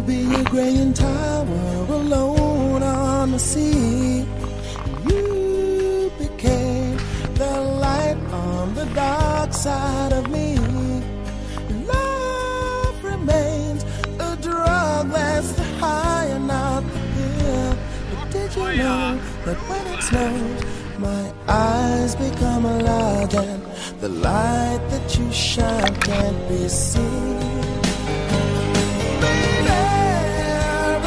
be a graying tower alone on the sea. You became the light on the dark side of me. Love remains a drug that's the high and not the pill. But did you know that when it snows, my eyes become a large and the light that you shine can't be seen?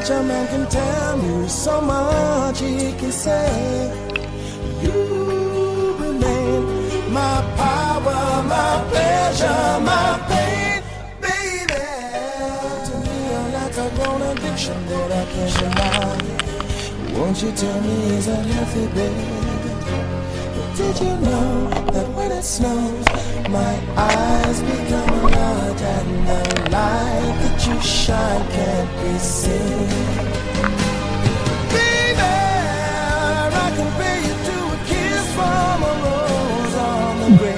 much a man can tell you, so much he can say. You remain my power, my pleasure, my pain, baby. To me, you're like a grown addiction that I can't deny. Won't you tell me is that healthy, baby? But did you know that when it snows, my eyes become large and the light you shine can't be seen? I you to a kiss from a rose on the.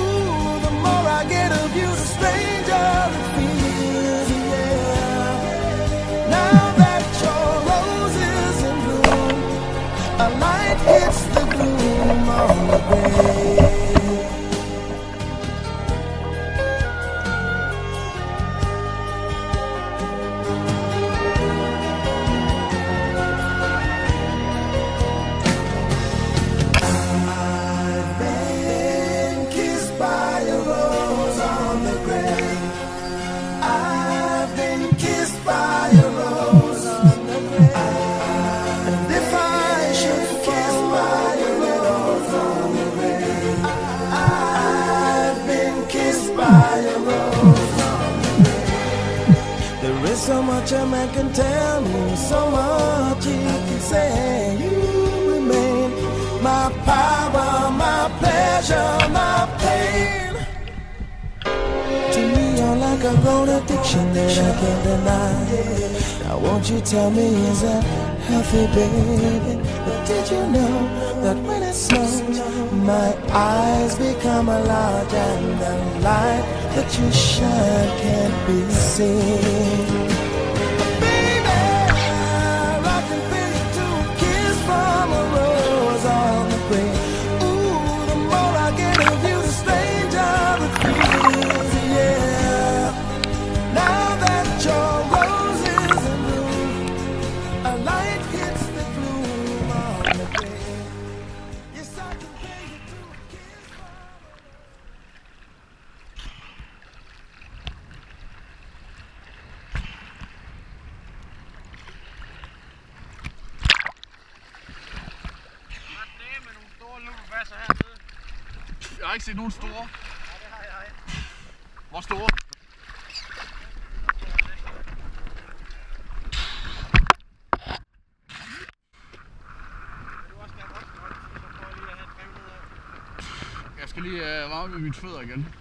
Ooh, the more I get of you, the stranger it feels, yeah. Now that your a light hits the gloom on the. Much a man can tell me, so much he can say. You remain my power, my pleasure, my pain. To me, you're like a grown addiction that I can't deny. Now, won't you tell me, is that healthy, baby? But did you know that when it snows, my eyes become a large and the light that you shine can't be seen? Jeg har ikke set nogen store. Ja, det har jeg. Hvor store? Jeg skal lige øh, varme med mine fødder igen.